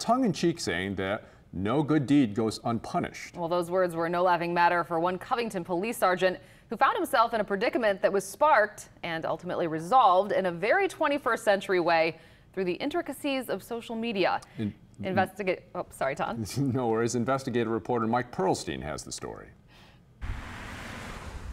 tongue-in-cheek saying that no good deed goes unpunished. Well, those words were no laughing matter for one Covington police sergeant who found himself in a predicament that was sparked and ultimately resolved in a very 21st century way through the intricacies of social media. In Investigate. Oh, sorry, Tom. no worries. Investigative reporter Mike Perlstein has the story.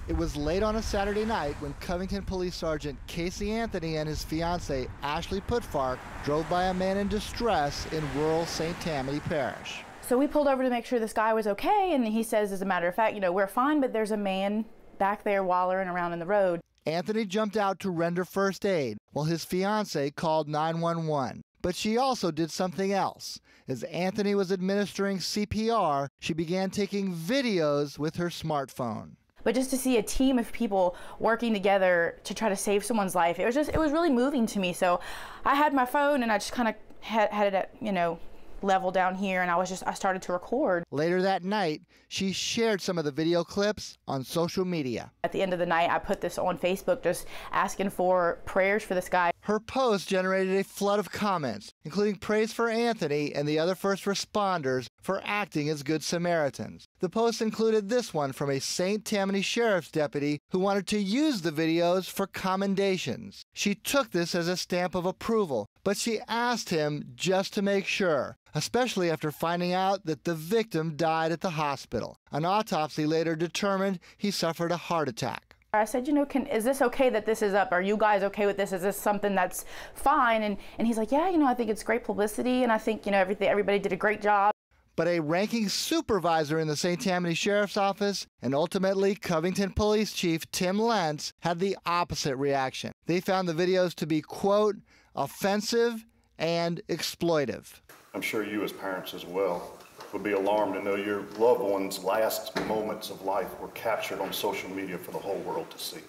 It was late on a Saturday night when Covington Police Sergeant Casey Anthony and his fiancee Ashley Putfark drove by a man in distress in rural St. Tammany Parish. So we pulled over to make sure this guy was okay, and he says, as a matter of fact, you know, we're fine, but there's a man back there wallering around in the road. Anthony jumped out to render first aid while his fiancee called 911. But she also did something else. As Anthony was administering CPR, she began taking videos with her smartphone. But just to see a team of people working together to try to save someone's life, it was just, it was really moving to me. So I had my phone and I just kind of had, had it at, you know, level down here and I was just I started to record. Later that night, she shared some of the video clips on social media. At the end of the night, I put this on Facebook just asking for prayers for this guy. Her post generated a flood of comments, including praise for Anthony and the other first responders for acting as good Samaritans. The post included this one from a St. Tammany Sheriff's deputy who wanted to use the videos for commendations. She took this as a stamp of approval, but she asked him just to make sure especially after finding out that the victim died at the hospital. An autopsy later determined he suffered a heart attack. I said, you know, can, is this okay that this is up? Are you guys okay with this? Is this something that's fine? And, and he's like, yeah, you know, I think it's great publicity, and I think, you know, everything, everybody did a great job. But a ranking supervisor in the St. Tammany Sheriff's Office and ultimately Covington Police Chief Tim Lentz had the opposite reaction. They found the videos to be, quote, offensive and exploitive. I'm sure you as parents as well would be alarmed to know your loved one's last moments of life were captured on social media for the whole world to see.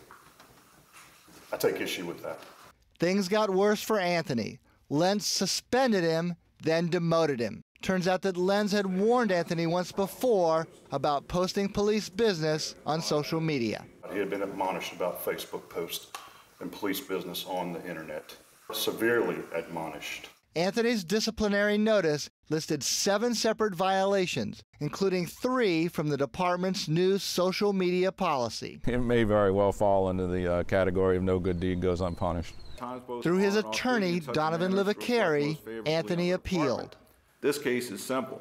I take issue with that. Things got worse for Anthony. Lentz suspended him, then demoted him. Turns out that Lentz had warned Anthony once before about posting police business on social media. He had been admonished about Facebook posts and police business on the internet, severely admonished. Anthony's disciplinary notice listed seven separate violations, including three from the department's new social media policy. It may very well fall into the uh, category of no good deed goes unpunished. Through his attorney, Donovan Livaccari, Anthony appealed. This case is simple.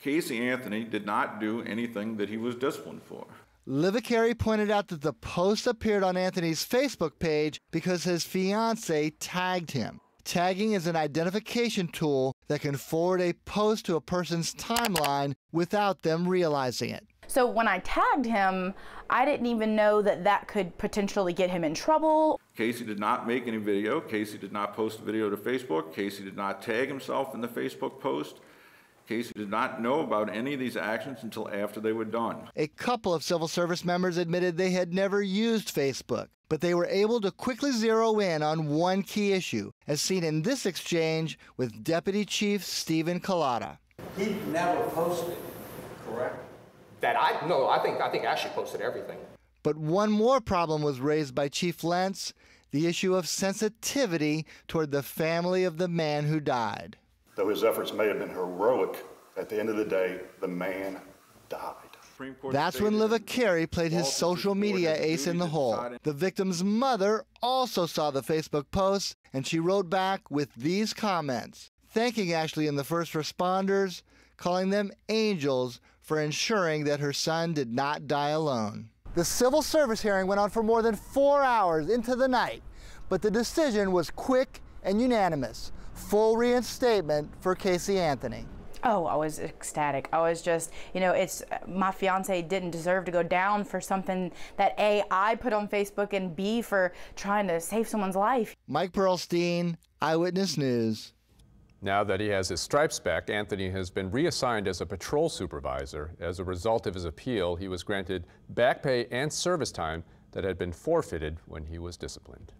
Casey Anthony did not do anything that he was disciplined for. Livaccari pointed out that the post appeared on Anthony's Facebook page because his fiance tagged him. Tagging is an identification tool that can forward a post to a person's timeline without them realizing it. So when I tagged him, I didn't even know that that could potentially get him in trouble. Casey did not make any video. Casey did not post a video to Facebook. Casey did not tag himself in the Facebook post. Casey did not know about any of these actions until after they were done. A couple of civil service members admitted they had never used Facebook, but they were able to quickly zero in on one key issue, as seen in this exchange with Deputy Chief Stephen Collada. He never posted, correct? That I no, I think I think Ashley posted everything. But one more problem was raised by Chief Lentz, the issue of sensitivity toward the family of the man who died. Though his efforts may have been heroic, at the end of the day, the man died. That's when Livaccari played his social media ace in the hole. The victim's mother also saw the Facebook post, and she wrote back with these comments, thanking Ashley and the first responders, calling them angels for ensuring that her son did not die alone. The civil service hearing went on for more than four hours into the night, but the decision was quick and unanimous full reinstatement for Casey Anthony. Oh, I was ecstatic. I was just, you know, it's my fiance didn't deserve to go down for something that A, I put on Facebook, and B, for trying to save someone's life. Mike Perlstein, Eyewitness News. Now that he has his stripes back, Anthony has been reassigned as a patrol supervisor. As a result of his appeal, he was granted back pay and service time that had been forfeited when he was disciplined.